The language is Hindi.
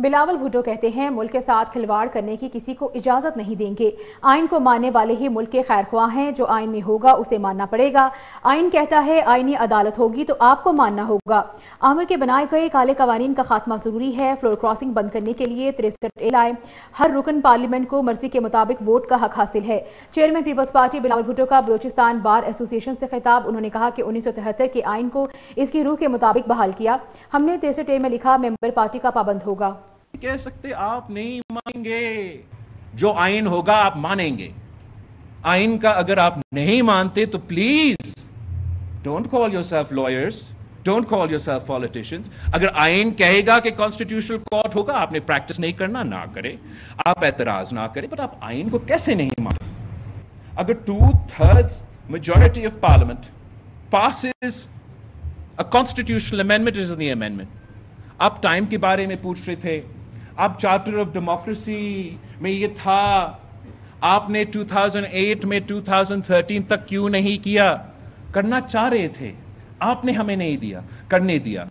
बिलावल भुट्टो कहते हैं, मुल्क के साथ खिलवाड़ करने की किसी को इजाज़त नहीं देंगे। आइन को मानने वाले ही मुल्क के खैर ख्वाह हैं, जो आइन में होगा, उसे मानना पड़ेगा। आइन कहता है, आइनी अदालत होगी तो आपको मानना होगा। आमिर के बनाए गए काले कवानीन का खात्मा ज़रूरी है। फ्लोर क्रॉसिंग बंद करने के लिए तिरसठ लाए हर रुकन पार्लियामेंट को मर्ज़ी के मुताबिक वोट का हक हासिल है। Chairman peoples party Bilawal Bhutto का बलोचिस्तान बार एसोसिएशन से खिताब, उन्होंने कहा कि उन्नीस सौ तिहत्तर के आइन को इसकी रूह के मुताबिक बहाल किया। हमने तिरसठ ए में लिखा, मेंबर पार्टी का पाबंद होगा। कह सकते आप नहीं मानेंगे। जो आइन होगा, आप मानेंगे। आइन का अगर आप नहीं मानते तो please don't call yourself lawyers don't call yourself politicians अगर आइन कहेगा कि कॉन्स्टिट्यूशनल कोर्ट होगा, आपने प्रैक्टिस नहीं करना, ना करे। आप एतराज़ ना करें बट आप आइन को कैसे नहीं माने? अगर two thirds majority of parliament passes a constitutional amendment is the amendment आप टाइम के बारे में पूछ रहे थे अब चार्टर ऑफ़ डेमोक्रेसी में ये था। आपने 2008 में 2013 तक क्यों नहीं किया? करना चाह रहे थे। आपने हमें नहीं दिया, करने दिया।